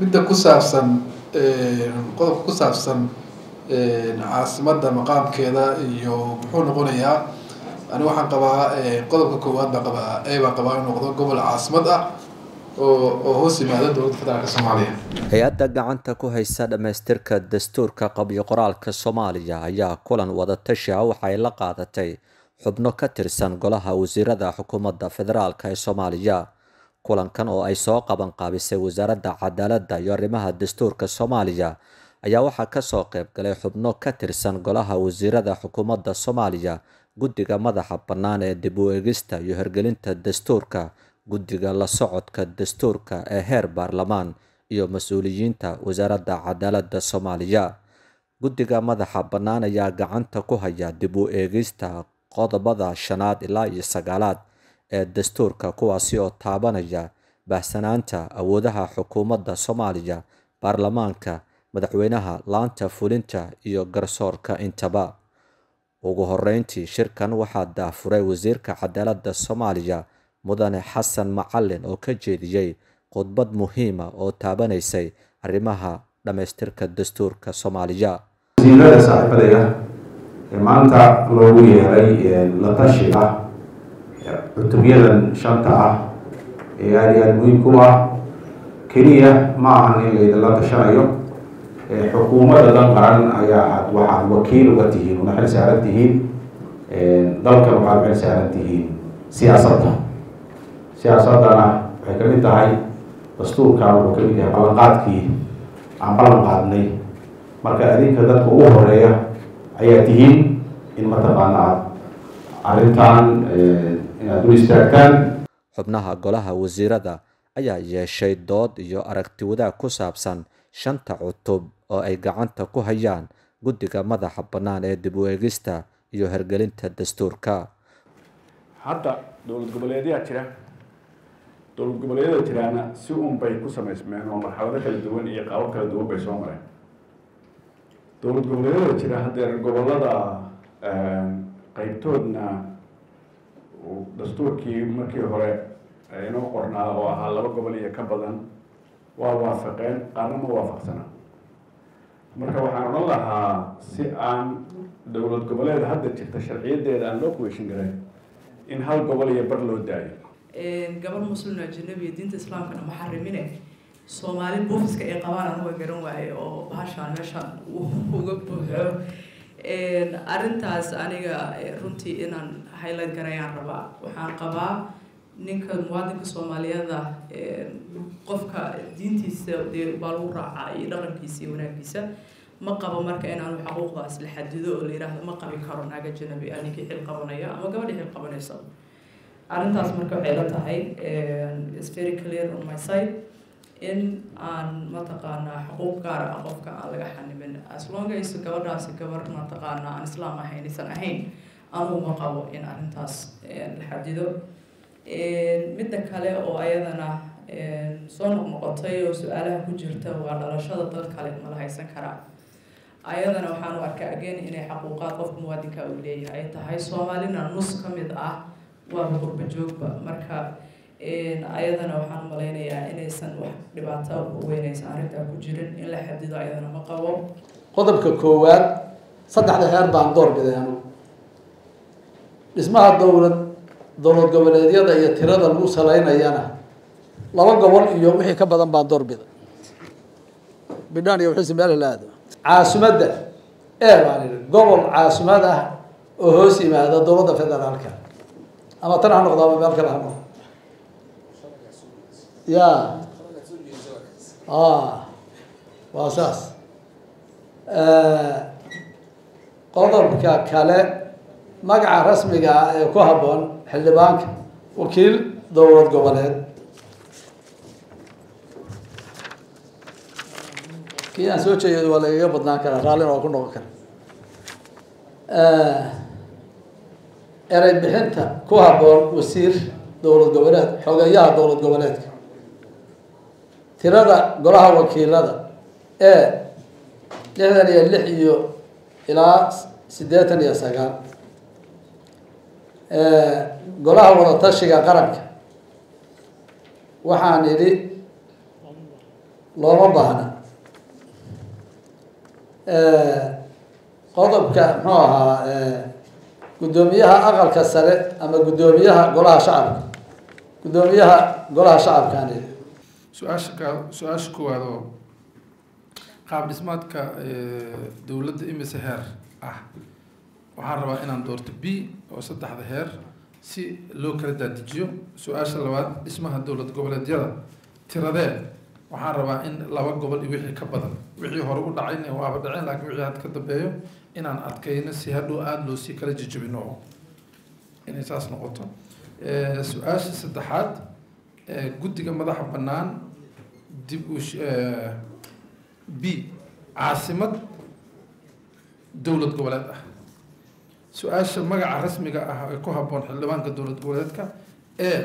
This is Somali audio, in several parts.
midda ku saabsan qodobka ku saabsan caasimadda maqaamkeeda iyo muxuu noqonayaa ani waxaan qabaa qodobka koowaad baa qabaa e baa qabaa inuu noqdo gobol caasimad ah oo oo hoos yimaada dowladda federaalka soomaaliya. Hay'adda gacanta ku haysa dhammaystirka dastuurka qabyo qoraalka soomaaliya ayaa kulan wadatashi ah waxay la qaadatay xubno ka tirsan golaha wasiirada xukuumadda federaalk ee soomaaliya kulankan oo ay soo qaban qaabisay wasaaradda cadaaladda iyo arrimaha dastuurka soomaaliya ayaa waxaa ka soo qayb galay xubno ka tirsan golaha wasiirada xukuumadda soomaaliya guddiga madaxa bannaan ee dib u eegista iyo hirgelinta dastuurka guddiga la socodka dastuurka ee heer baarlamaan iyo mas'uuliyiinta wasaaradda cadaaladda soomaaliya. Guddiga madaxa bannaan ayaa gacanta ku haya dib u eegista qodobada shanaad ilaa iyo sagaalaad ee dastuurka kuwaasi oo taabanaya baahsanaanta awoodaha xukuumadda soomaaliya baarlamaanka madaxweynaha laanta fulinta iyo garsoorka intaba. Ugu horeyntii shirkan waxaa daafuray wasiirka cadaaladda soomaaliya mudane xasan macalin oo ka jeediyey khudbad muhiima oo taabanaysay arrimaha dhammaystirka dastuurka soomaaliya. Wasiirada maanta loogu yeeray la tashiga cutubyadan shanta ah ee aada iyo aada muhiimku ah keliya ma ahan in laydinla tashanayo xukuumadda dan qaran ayaa waxaad wakiil uga tihiin una xil saaran tihiin dalkan waxaad xil saaran tihiin siyaasadda siyaasaddana waxay ka mid tahay dastuurkan wuxuu ka mid yahay ballanqaadkii aan ballan qaadnay marka adinka dadka ugu horreeya ayaa tihiin in mataqaana aad arrintan inaad u istaagtaan. Xubnaha golaha wasiirada ayaa yeeshay dood iyo aragti wadaag ku saabsan shanta cutub oo ay gacanta ku hayaan guddiga madaxa bannaan ee dib u eegista iyo hirgelinta dastuurka. Hadda dowlad goboleedyaa jira dowlad goboleedyada jiraana si un bay ku samaysmeen oo marxalado kala duwan iyo qaabo kala duwan bay soo mareen. Dowlad goboleedyada jira haddee gobollada qeybtoodna dastuurkii markii hore inoo qornaa oo ahaa laba gobol iyo ka badan waa waafaqeen qaarna ma waafaqsana. Marka waxaan odhan lahaa si aan dowlad goboleed hadda jirta sharciyadeeda aan loo kuweyshin garay in hal gobol iyo bar loo daayo. Gabar muslim ajanabiya diinta islaamkana maxarimine soomaali buufiska ay qabaan anuga garan waaye oo bahashaan meeshaan uga buuxo arrintaas aniga runtii inaan highlight garayaan rabaa. Waxaan qabaa ninka muwaadinka soomaaliyada qofka diintiisa dee baa lagu raacaa iyo dhaqankiisa iyo wanaagiisa ma qabo marka inaanu xaquuqdaas la xadido oo la yidhaahdo ma qabi karo naaga janabi ninkii xil qabanaya ama gabadhii xil qabanaysa arrintaas marka waxay la tahay is very clear on my side in aan mataqaanaa xuquuq gaar ah qofka aan laga xanimin as long as gabadhaasi gabar mataqaanaa aan islaam ahayn isan ahayn anugu ma qabo in arrintaas la xadido midda kale oo ayadana soo noqnoqotay oo su'aalaha ku jirta waa dhalashada dad kale ma la haysan karaa. Ayadana waxaan u arkaa again inay xaquuqaad qofka muwaadinka uu leeyahay ay tahay soomaalina nus ka mid ah waaba qurba joogba marka ayadana waxaan malaynayaa inaysan wax dhibaato weynaysan arrintaa ku jirin in la xadido ayadana ma qabo. Qodobka koowaad saddexda heer baan door anugu dhismaha dowlad dowlad goboleedyada iyo tirada lagu salaynayana laba gobol iyo wixii ka badan baan door biday. Bidhaan iyo wixiisi meel la aado. Caasimadda ee baan idhi gobol caasimad ah oo hoos yimaada dowladda federaalka. Ama tan ha noqdo meel kale ha noqdo ya. Waa saas qodobka kale magaca rasmiga ah ee ku habboon xildhibaanka wakiil dowlad goboleed. Kii aan soo jeedo waa lagaga badnaan karaa raallina waa ku noqon kara erey bixinta ku habboon wasiir dowlad goboleed xogeeyaha dowlad goboleedka tirada golaha wakiilada ee lixdan iyo lix iyo ilaa siddeetan iyo sagaal. Golaha wadatashiga qaranka waxaan idhi looma baahna. Qodobka muxuu ahaa guddoomiyaha aqalka sare ama guddoomiyaha golaha shacabka. Guddoomiyaha golaha shacabkan su'aasha su'aasha koowaad oo qaab dhismaadka dowladda imise heer ah. Waxaan rabaa inaan doorto b oo saddexda heer si loo kala daadijiyo su'aasha labaad dhismaha dowlad goboleedyada. Tiradee waxaan rabaa in laba gobol iyo wixii ka badan. Wixii hore u dhacayna waaba dhaceen laakiin wixii had ka dambeeyo inaan adkayno si hadhow aada loo sii kala jijibino inay saas noqoto. Su'aasha saddexaad guddiga madaxa bannaan dib u b caasimad dowlad goboleed ah. Su'aasha magaca rasmiga ah ee ku habboon xildhibaanka dowlad goboleedka ee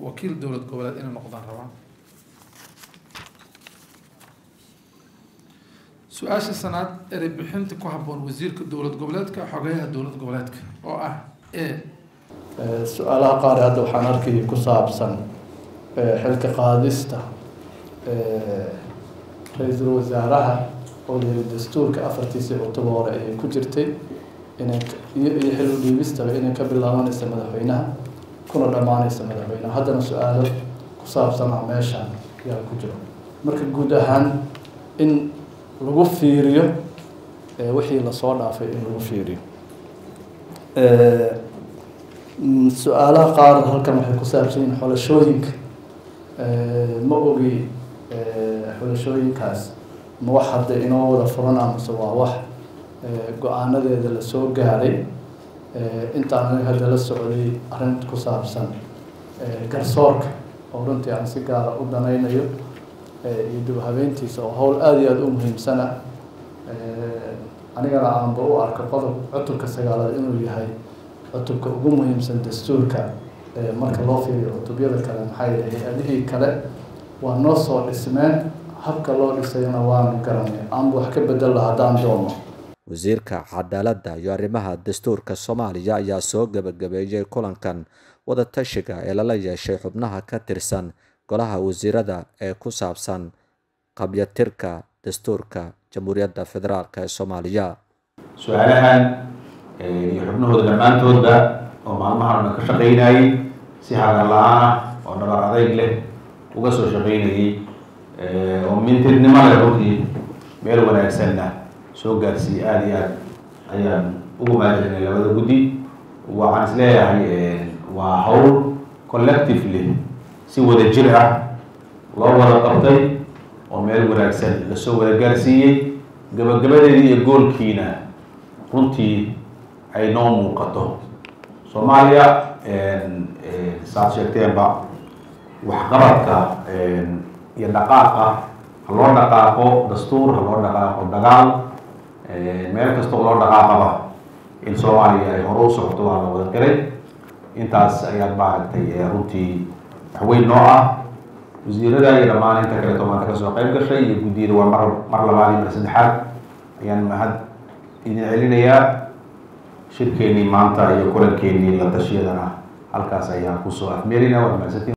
wakiil dowlad goboleed inay noqdaan rabaan. Su'aasha sanaad erey bixinta ku habboon wasiirka dowlad goboleedka xogeyaha dowlad goboleedka oo ah e su'aalaha qaar hadda waxaan arkayay ku saabsan xilka qaadista ra'iisul wasaaraha oo layiri dastuurka afartiisii octobar hore ayay ku jirtay inay iyo iyo xil dhiibistaba inay ka bilaabanaysa madaxweynaha kuna dhammaanaysa madaxweynaha. Haddana su'aalo ku saabsanaa meeshaan yaa ku jiro. Marka guud ahaan in lagu fiiriyo wixii la soo dhaafay in lagu fiiriyo. Su'aalaha qaar halkan waxay ku saabsan yihiin xolashooyinka ma ogi xulashooyinkaas. Ma wax hadda inoo wada furanaa mase waa wax go'aanadeeda la soo gaaray? Intaan anaga hadda la socday arrin ku saabsan garsoorka. Oo runtii aan si gaara u danaynayo iyo dib habeyntiisa oo howl aada iyo aada u muhiimsana. Anigana aanba u arko qodob cutubka sagaalaad inuu yahay cutubka ugu muhiimsan dastuurka marka loo fiiriyo cutubyada kale maxaa yeele hay'adihii kale waa noo soo dhismeen. Habka loo dhisayana waanu garanay aanba wax ka bedella haddaan doono. Wasiirka cadaaladda iyo arrimaha dastuurka soomaaliya ayaa soo gebagabeeyey kulankan wadatashiga ee lala yeeshay xubnaha ka tirsan golaha wasiirada ee ku saabsan qabyatirka dastuurka jamhuuriyadda federaalk ee soomaaliya. Su'aalahan iyo xubnahooda dhammaantoodba oo maalmahan ka shaqaynayay si hagar la'aan ah oo dhabar adayg leh uga soo shaqaynayay oo mintidnimo leh runtii meel wanaagsanna soo gaarsiiyey aada iyo aad ayaan ugu mahadcelinay labada guddi. Waxaan is leeyahay waa hawl collectively si wada jir ah loo wada qabtay oo meel wanaagsan la soo wada gaarsiiyey. Gabagabadeedii iyo goolkiina runtii ay noo muuqato. Soomaaliya saad sheegteenba waxqabadka iyo dhaqaaqa. Ha loo dhaqaaqo dastuur ha loo dhaqaaqo dagaal meel kasta oo loo dhaqaaqaba in soomaaliya ay hore u socoto waa la wada qiray intaas ayaad maaragtay runtii waxweyn noo ah. Wasiirada iyo dhammaan inta kaleeto maanta ka soo qayb gashay iyo guddiyada waa mar mar labaad mar saddexaad. Ayaan mahad idin celinayaa shirkeenii maanta iyo kulankeenii la tashiyadana. Halkaas ayaan ku soo afmeerina waad mahadsantiin